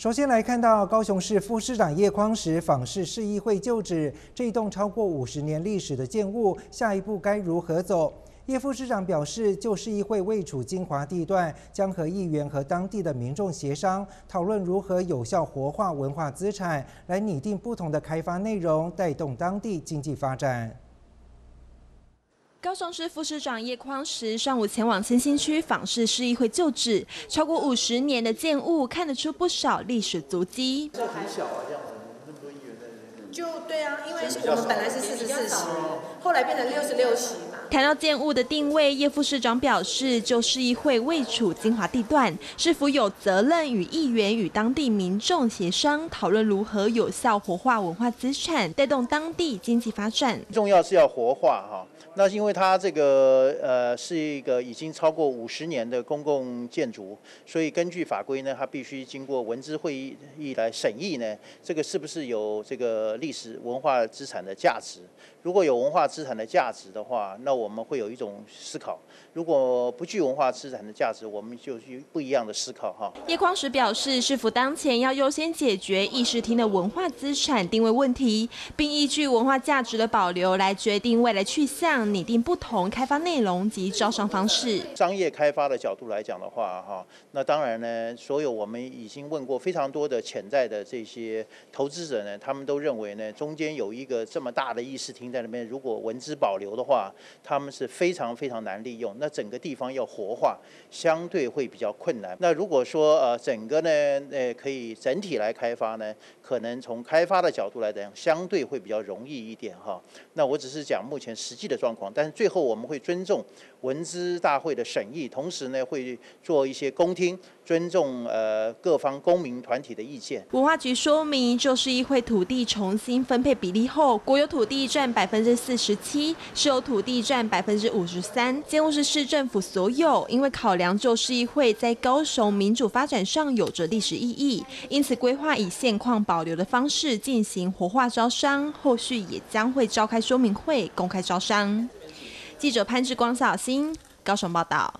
首先来看到高雄市副市长叶匡时访视市议会旧址，这一栋超过五十年历史的建物，下一步该如何走？叶副市长表示，旧市议会位处精华地段，将和议员和当地的民众协商，讨论如何有效活化文化资产，来拟定不同的开发内容，带动当地经济发展。高雄市副市长叶匡时上午前往新兴区访视市议会旧址，超过五十年的建物，看得出不少历史足迹。这很小啊，这样子那么多议员在那边。就对啊，因为我们本来是四十四席，后来变成六十六席嘛。谈到建物的定位，叶副市长表示，就市议会位处精华地段，市府有责任与议员与当地民众协商，讨论如何有效活化文化资产，带动当地经济发展。重要是要活化哈，那是因为它这个呃是一个已经超过五十年的公共建筑，所以根据法规呢，它必须经过文资会议来审议呢，这个是不是有这个历史文化资产的价值？如果有文化资产的价值的话，那我们会有一种思考；如果不具文化资产的价值，我们就去不一样的思考哈。叶匡时表示，市府当前要优先解决议事厅的文化资产定位问题，并依据文化价值的保留来决定未来去向，拟定不同开发内容及招商方式。商业开发的角度来讲的话，哈，那当然呢，所有我们已经问过非常多的潜在的这些投资者呢，他们都认为呢，中间有一个这么大的议事厅。在那边，如果文资保留的话，他他们是非常非常难利用。那整个地方要活化，相对会比较困难。那如果说呃，整个呢，呃，可以整体来开发呢，可能从开发的角度来讲，相对会比较容易一点哈。那我只是讲目前实际的状况，但是最后我们会尊重文资大会的审议，同时呢，会做一些公听，尊重呃各方公民团体的意见。文化局说明，就是议会土地重新分配比例后，国有土地占百。分之四十七，私有土地占百分之五十三，建物是市政府所有。因为考量旧市议会在高雄民主发展上有着历史意义，因此规划以现况保留的方式进行活化招商，后续也将会召开说明会公开招商。记者潘志光、小新高雄报道。